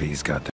he's got. The